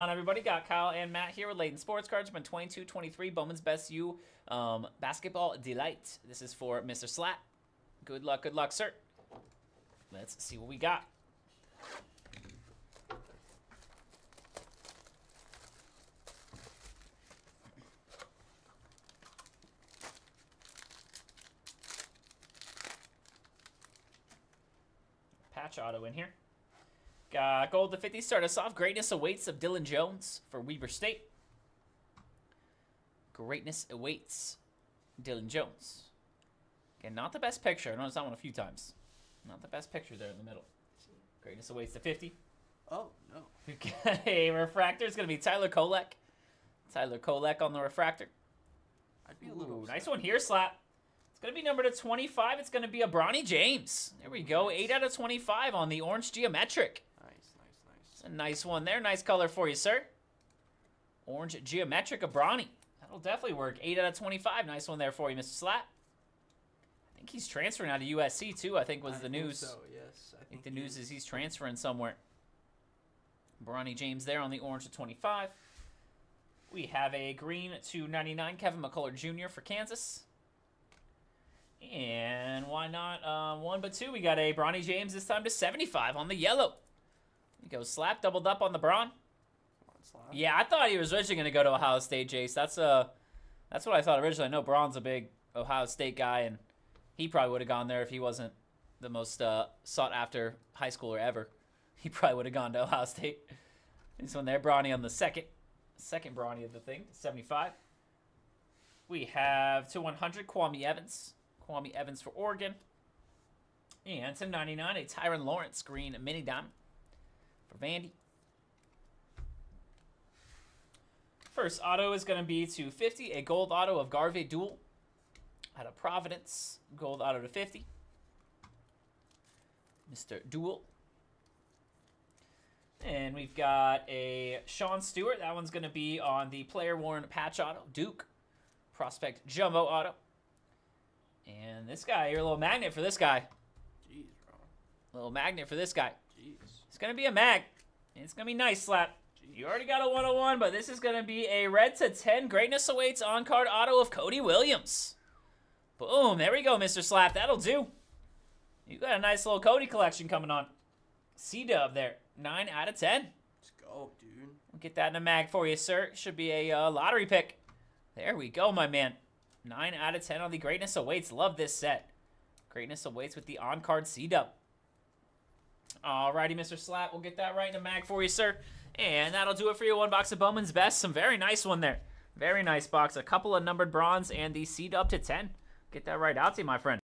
on everybody. Got kyle and matt here with Layton sports cards. Been 22 23 bowman's best you um, basketball delight. This is for mr slap. Good luck good luck sir. Let's see what we got. Patch auto in here Got gold to 50. Start us off. Greatness awaits of Dillon Jones for Weber State. Greatness awaits Dillon Jones. Again, not the best picture. I noticed that one a few times. Not the best picture there in the middle. Greatness awaits the 50. Oh, no. A refractor. is going to be Tyler Kolek. Tyler Kolek on the refractor. I'd be a little Ooh, nice one here, Slap. It's going to be number to 25. It's going to be a Bronny James. There we go. 8 out of 25 on the orange geometric. It's a nice one there. Nice color for you, sir. Orange geometric of Bronny. That'll definitely work. 8 out of 25. Nice one there for you, Mr. Slap. I think he's transferring out of USC, too, I think was I the think news. So, yes. I I think think the news is he's transferring somewhere. Bronny James there on the orange to 25. We have a green to 99, Kevin McCullar Jr. for Kansas. And why not uh, one but two? We got a Bronny James this time to 75 on the yellow. Go slap, doubled up on the Braun. Yeah, I thought he was originally going to go to Ohio State, Jace. That's uh, that's what I thought originally. I know Braun's a big Ohio State guy, and he probably would have gone there if he wasn't the most uh, sought after high schooler ever. He probably would have gone to Ohio State. This one there, Bronny on the second, second Bronny of the thing, 75. We have to 100 Kwame Evans, Kwame Evans for Oregon, and to 99 a Tyrin Lawrence green mini diamond for Vandy. First auto is going to be to 50, a gold auto of Garwey Dual out of Providence. Gold auto to 50. Mr. Dual. And we've got a Sean Stewart. That one's going to be on the player worn patch auto. Duke. Prospect Jumbo auto. And this guy, you're a little magnet for this guy. Jeez, little magnet for this guy. Jeez. It's going to be a mag. It's going to be nice, Slap. You already got a 101, but this is going to be a red to 10 greatness awaits on card auto of Cody Williams. Boom. There we go, Mr. Slap. That'll do. You got a nice little Cody collection coming on. C dub there. 9 out of 10. Let's go, dude. We'll get that in a mag for you, sir. Should be a uh, lottery pick. There we go, my man. 9 out of 10 on the Greatness Awaits. Love this set. Greatness Awaits with the on-card C-Dub. Alrighty, Mr. Slap. We'll get that right in the mag for you, sir. And that'll do it for you. One box of Bowman's Best. Some very nice one there. Very nice box. A couple of numbered bronze and the seed up to 10. Get that right out to you, my friend.